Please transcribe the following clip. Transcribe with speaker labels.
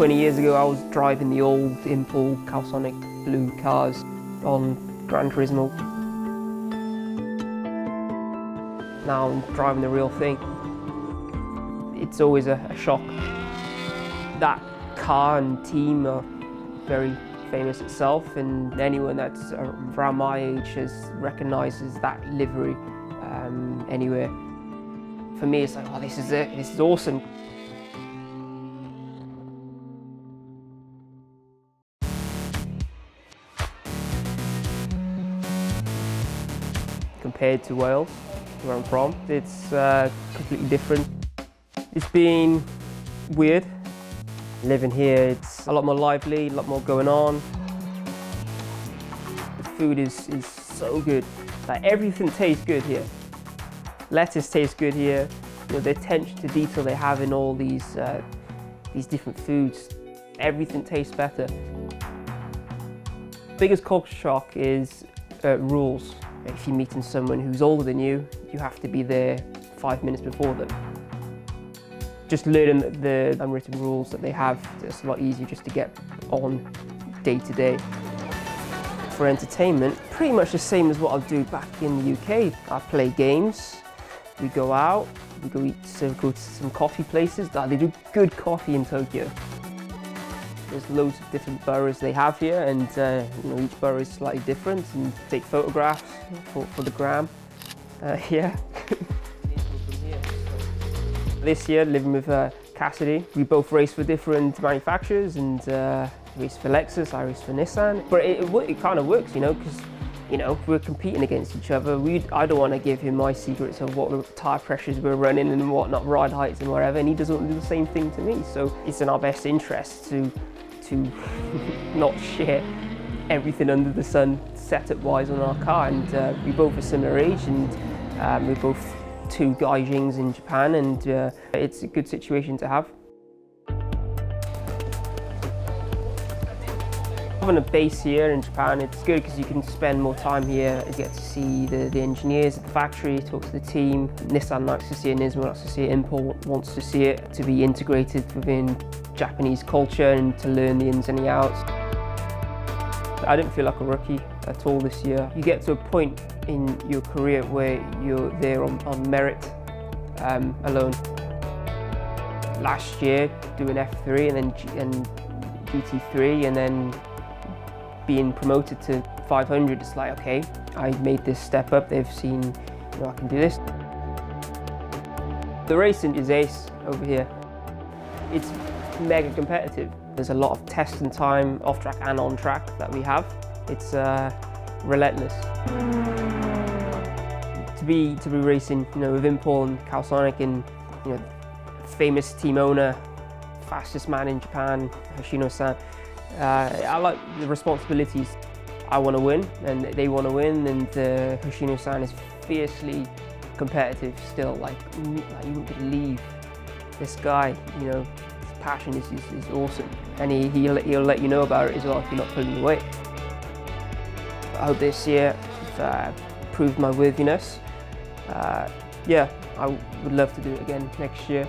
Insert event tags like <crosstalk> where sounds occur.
Speaker 1: 20 years ago I was driving the old Impul Calsonic blue cars on Gran Turismo. Now I'm driving the real thing. It's always a, a shock. That car and team are very famous itself and anyone that's around my age has recognises that livery um, anywhere. For me it's like, oh this is it, this is awesome. Compared to Wales, where I'm from, it's uh, completely different. It's been weird Living here, it's a lot more lively, a lot more going on. The food is, is so good. Like everything tastes good here. Lettuce tastes good here. You know, the attention to detail they have in all these, uh, these different foods, everything tastes better. Biggest culture shock is uh, rules. If you're meeting someone who's older than you, you have to be there five minutes before them just learning the unwritten rules that they have, it's a lot easier just to get on day to day. For entertainment, pretty much the same as what I'll do back in the UK. I play games, we go out, we go eat, so go to some coffee places. Ah, they do good coffee in Tokyo. There's loads of different boroughs they have here and uh, you know, each borough is slightly different and take photographs for, for the gram. Uh, <laughs> yeah. This year, living with uh, Cassidy, we both race for different manufacturers and uh, race for Lexus, I race for Nissan. But it, it, it kind of works, you know, because you know, we're competing against each other. We, I don't want to give him my secrets of what tyre pressures we're running and whatnot, ride heights and whatever, and he doesn't do the same thing to me. So it's in our best interest to, to <laughs> not share everything under the sun setup-wise on our car. And uh, we both are similar age and um, we both two gaijins in Japan and uh, it's a good situation to have. Having a base here in Japan, it's good because you can spend more time here and get to see the, the engineers at the factory, talk to the team. Nissan likes to see it, Nismo likes to see it, Impul wants to see it to be integrated within Japanese culture and to learn the ins and the outs. I didn't feel like a rookie at all this year. You get to a point in your career where you're there on, on merit um, alone. Last year doing F3 and then G and GT3 and then being promoted to 500, it's like, okay, I made this step up, they've seen, you know, I can do this. The racing is ace over here. It's mega competitive. There's a lot of testing time off track and on track that we have. It's uh, relentless. To be to be racing, you know, with Impul and Calsonic and you know, famous team owner, fastest man in Japan, Hoshino-san. Uh, I like the responsibilities. I want to win, and they want to win, and uh, Hoshino-san is fiercely competitive still. Like, like you wouldn't believe this guy. You know, his passion is, is, is awesome, and he, he'll, he'll let you know about it as well if you're not pulling the weight. I hope this year I've uh, proved my worthiness. Uh, yeah, I would love to do it again next year.